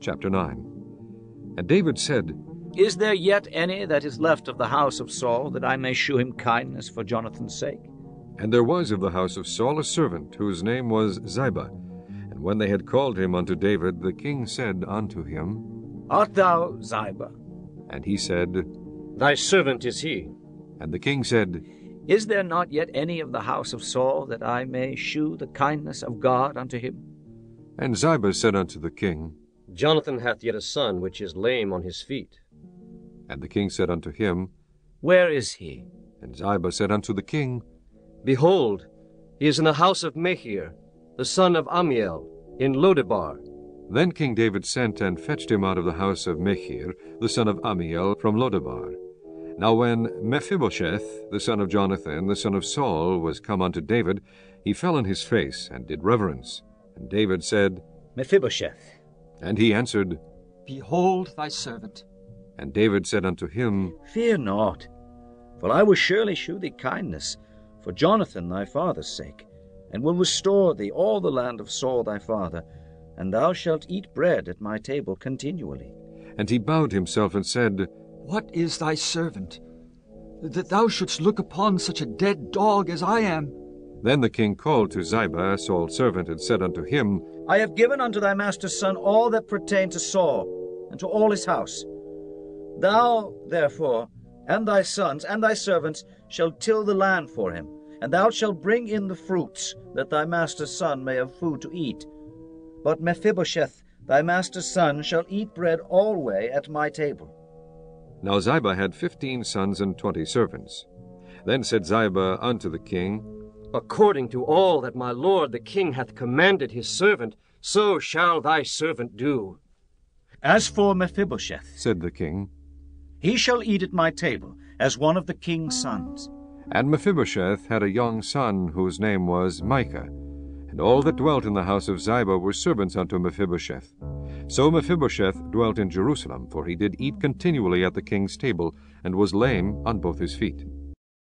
Chapter 9 And David said, Is there yet any that is left of the house of Saul, that I may shew him kindness for Jonathan's sake? And there was of the house of Saul a servant, whose name was Ziba. And when they had called him unto David, the king said unto him, Art thou Ziba? And he said, Thy servant is he. And the king said, Is there not yet any of the house of Saul, that I may shew the kindness of God unto him? And Ziba said unto the king, Jonathan hath yet a son which is lame on his feet. And the king said unto him, Where is he? And Ziba said unto the king, Behold, he is in the house of Machir, the son of Ammiel, in Lodebar. Then King David sent and fetched him out of the house of Machir, the son of Ammiel, from Lodebar. Now when Mephibosheth, the son of Jonathan, the son of Saul, was come unto David, he fell on his face, and did reverence. And David said, Mephibosheth. And he answered, Behold thy servant. And David said unto him, Fear not, for I will surely shew thee kindness, for Jonathan thy father's sake, and will restore thee all the land of Saul thy father, and thou shalt eat bread at my table continually. And he bowed himself and said, What is thy servant? That thou shouldst look upon such a dead dog as I am. Then the king called to Ziba, Saul's servant, and said unto him, I have given unto thy master's son all that pertain to Saul, and to all his house. Thou, therefore, and thy sons, and thy servants, shall till the land for him, and thou shalt bring in the fruits, that thy master's son may have food to eat. But Mephibosheth, thy master's son, shall eat bread alway at my table. Now Ziba had fifteen sons and twenty servants. Then said Ziba unto the king, According to all that my lord the king hath commanded his servant, so shall thy servant do. As for Mephibosheth, said the king, he shall eat at my table, as one of the king's sons. And Mephibosheth had a young son, whose name was Micha. And all that dwelt in the house of Ziba were servants unto Mephibosheth. So Mephibosheth dwelt in Jerusalem, for he did eat continually at the king's table, and was lame on both his feet.